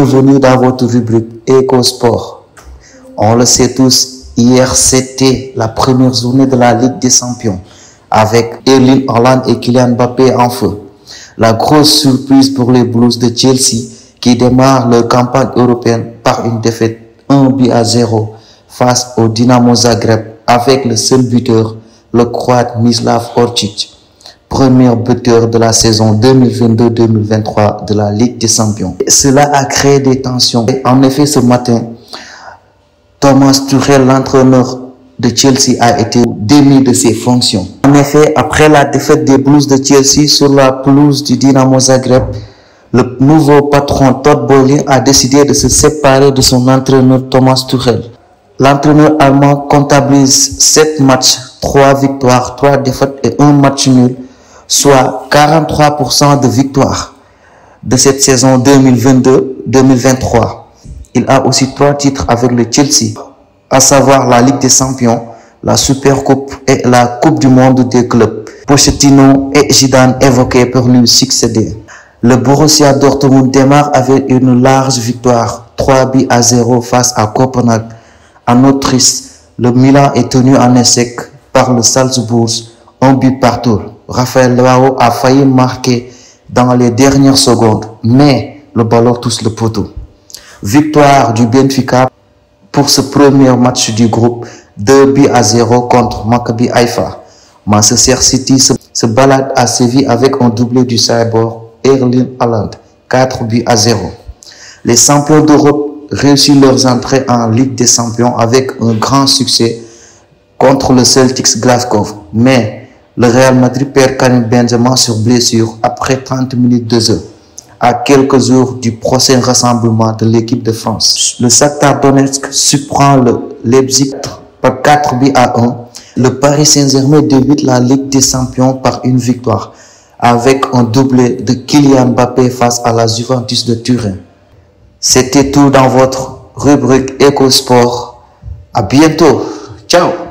Bienvenue dans votre rubrique Eco-Sport. On le sait tous, hier c'était la première journée de la Ligue des Champions avec Erling Haaland et Kylian Mbappé en feu. La grosse surprise pour les Blues de Chelsea qui démarrent leur campagne européenne par une défaite 1 but à 0 face au Dynamo Zagreb avec le seul buteur, le Croate Mislav Orčić premier buteur de la saison 2022-2023 de la Ligue des Champions. Cela a créé des tensions. En effet, ce matin, Thomas Tuchel, l'entraîneur de Chelsea, a été démis de ses fonctions. En effet, après la défaite des Blues de Chelsea sur la pelouse du Dynamo Zagreb, le nouveau patron Todd Bowling a décidé de se séparer de son entraîneur Thomas Tuchel. L'entraîneur allemand comptabilise 7 matchs, 3 victoires, 3 défaites et 1 match nul soit 43% de victoire de cette saison 2022-2023. Il a aussi trois titres avec le Chelsea, à savoir la Ligue des Champions, la Super Coupe et la Coupe du Monde des clubs. Pochettino et Zidane évoqués pour lui succéder. Le Borussia Dortmund démarre avec une large victoire, 3 buts à 0 face à Copenhague. En Autriche, le Milan est tenu en échec par le Salzbourg, un but partout. Raphaël Leao a failli marquer dans les dernières secondes, mais le ballon touche le poteau. Victoire du Benfica pour ce premier match du groupe, 2 buts à 0 contre Maccabi Haïfa. Manchester City se, balade à Séville avec un doublé du cyborg Erling Haaland, 4 buts à 0. Les champions d'Europe réussissent leurs entrées en Ligue des champions avec un grand succès contre le Celtics Glasgow. Mais le Real Madrid perd Karim Benzema sur blessure après 30 minutes de jeu, à quelques jours du prochain rassemblement de l'équipe de France. Le Shakhtar Donetsk surprend le Leipzig par 4 buts à 1. Le Paris Saint-Germain débute la Ligue des Champions par une victoire, avec un doublé de Kylian Mbappé face à la Juventus de Turin. C'était tout dans votre rubrique Eco Sport. À bientôt. Ciao